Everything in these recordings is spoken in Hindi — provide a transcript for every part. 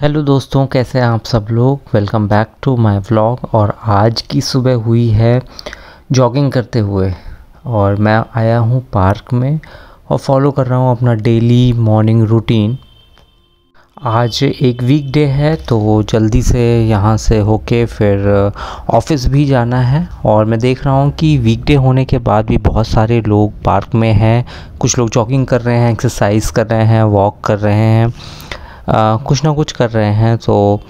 हेलो दोस्तों, कैसे हैं आप सब लोग? Welcome back to my vlog और आज की सुबह हुई है जॉगिंग करते हुए और मैं आया हूँ पार्क में और फॉलो कर रहा हूँ अपना डेली मॉर्निंग रूटीन आज एक वीक डे है तो जल्दी से यहाँ से होके फिर ऑफ़िस भी जाना है और मैं देख रहा हूँ कि वीक डे होने के बाद भी बहुत सारे लोग पार्क में हैं। कुछ लोग जॉगिंग कर रहे हैं एक्सरसाइज कर रहे हैं वॉक कर रहे हैं। कुछ ना कुछ कर रहे हैं तो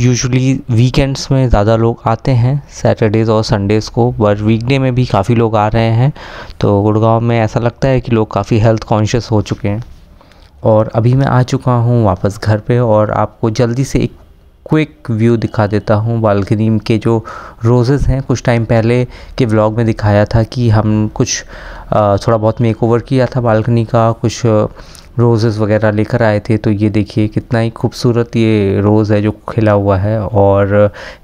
यूजुअली वीकेंड्स में ज़्यादा लोग आते हैं सैटरडेज़ और संडेज़ को बट वीकडे में भी काफ़ी लोग आ रहे हैं तो गुड़गांव में ऐसा लगता है कि लोग काफ़ी हेल्थ कॉन्शियस हो चुके हैं। और अभी मैं आ चुका हूँ वापस घर पे और आपको जल्दी से एक क्विक व्यू दिखा देता हूँ, बालकनी के जो रोज़ेज़ हैं, कुछ टाइम पहले के व्लॉग में दिखाया था कि हम कुछ थोड़ा बहुत मेकओवर किया था बालकनी का, कुछ रोज़ेज़ वगैरह लेकर आए थे तो ये देखिए कितना ही खूबसूरत ये रोज़ है जो खिला हुआ है और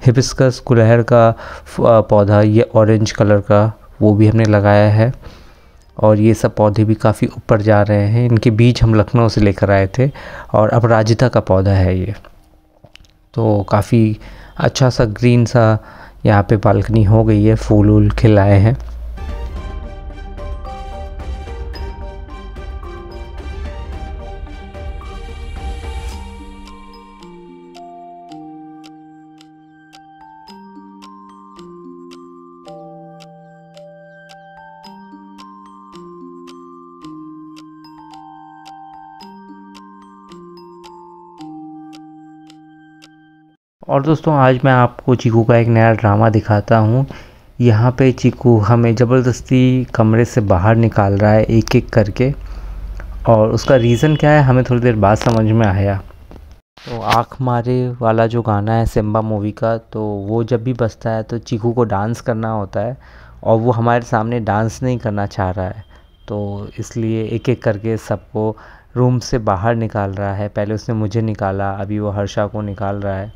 हिबिस्कस गुलहर का पौधा, ये ऑरेंज कलर का वो भी हमने लगाया है और ये सब पौधे भी काफ़ी ऊपर जा रहे हैं। इनके बीज हम लखनऊ से लेकर आए थे और अपराजिता का पौधा है ये। तो काफ़ी अच्छा सा ग्रीन सा यहाँ पे बालकनी हो गई है फूल वूल खिलाए हैं। और दोस्तों, आज मैं आपको चीकू का एक नया ड्रामा दिखाता हूँ। यहाँ पे चीकू हमें ज़बरदस्ती कमरे से बाहर निकाल रहा है एक एक करके। और उसका रीज़न क्या है, हमें थोड़ी देर बाद समझ में आया। तो आँख मारे वाला जो गाना है सिम्बा मूवी का तो वो जब भी बजता है तो चीकू को डांस करना होता है और वो हमारे सामने डांस नहीं करना चाह रहा है। तो इसलिए एक एक करके सबको रूम से बाहर निकाल रहा है। पहले उसने मुझे निकाला, अभी वो हर्षा को निकाल रहा है।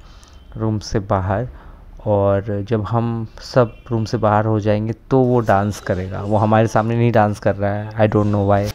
रूम से बाहर और जब हम सब रूम से बाहर हो जाएँगे तो वो डांस करेगा। वो हमारे सामने नहीं डांस कर रहा है। आई डोंट नो वाई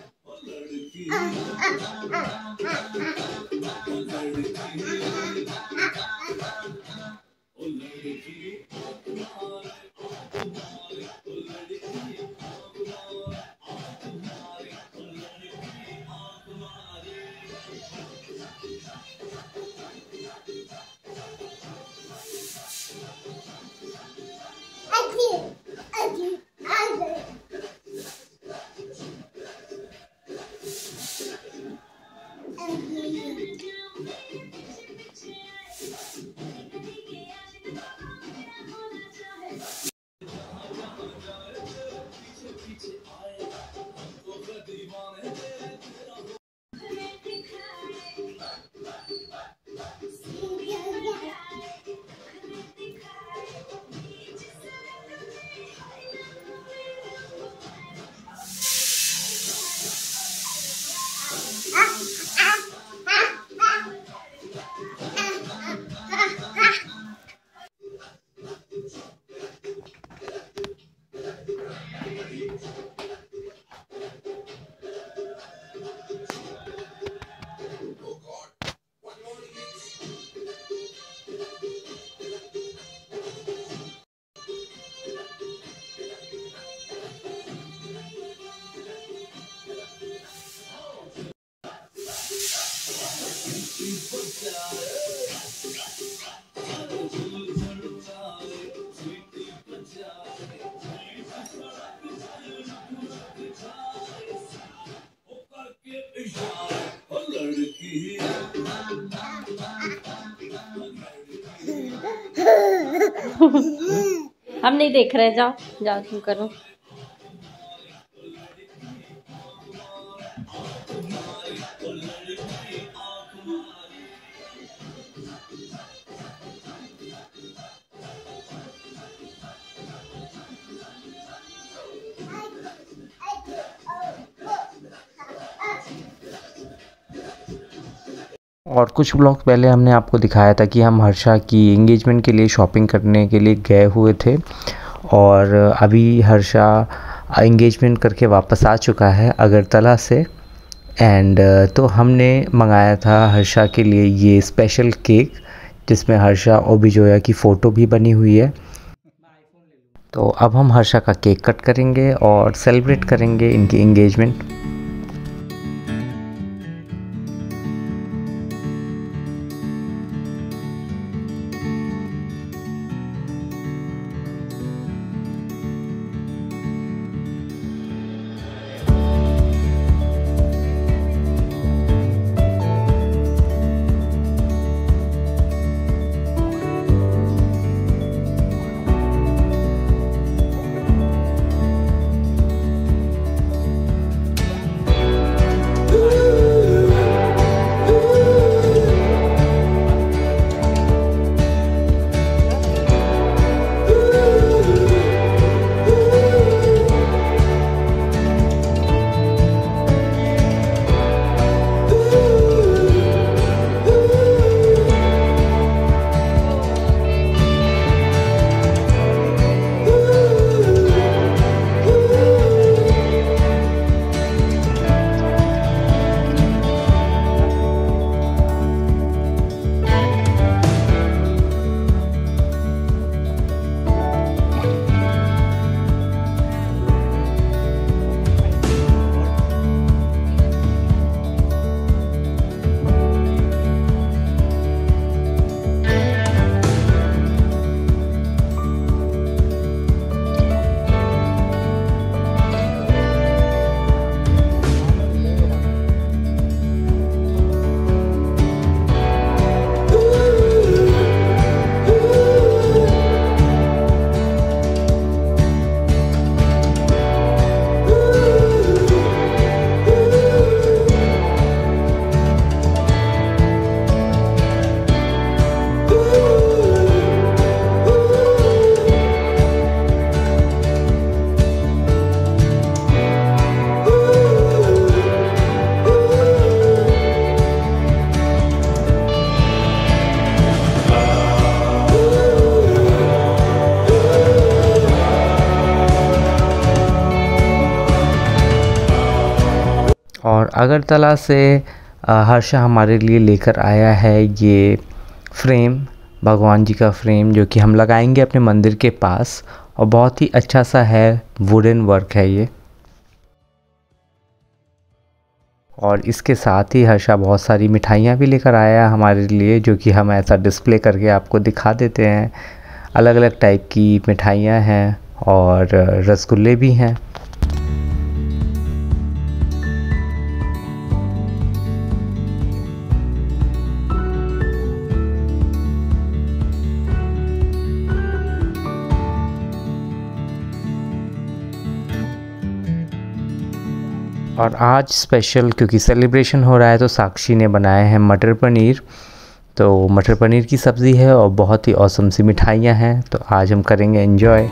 हम नहीं देख रहे जाओ जाओ तुम करो। और कुछ ब्लॉग पहले हमने आपको दिखाया था कि हम हर्षा की इंगेजमेंट के लिए शॉपिंग करने के लिए गए हुए थे और अभी हर्षा इंगेजमेंट करके वापस आ चुका है अगरतला से। एंड तो हमने मंगाया था हर्षा के लिए ये स्पेशल केक जिसमें हर्षा और बिजोया की फ़ोटो भी बनी हुई है। तो अब हम हर्षा का केक कट करेंगे और सेलिब्रेट करेंगे इनकी इंगेजमेंट अगरतला से हर्षा हमारे लिए लेकर आया है ये फ्रेम, भगवान जी का फ्रेम, जो कि हम लगाएँगे अपने मंदिर के पास। और बहुत ही अच्छा सा है वुडन वर्क है ये। और इसके साथ ही हर्षा बहुत सारी मिठाइयाँ भी लेकर आया हमारे लिए, जो कि हम ऐसा डिस्प्ले करके आपको दिखा देते हैं। अलग अलग टाइप की मिठाइयाँ हैं और रसगुल्ले भी हैं। और आज स्पेशल क्योंकि सेलिब्रेशन हो रहा है तो साक्षी ने बनाए हैं मटर पनीर। तो मटर पनीर की सब्ज़ी है और बहुत ही औसम सी मिठाइयाँ हैं। तो आज हम करेंगे एंजॉय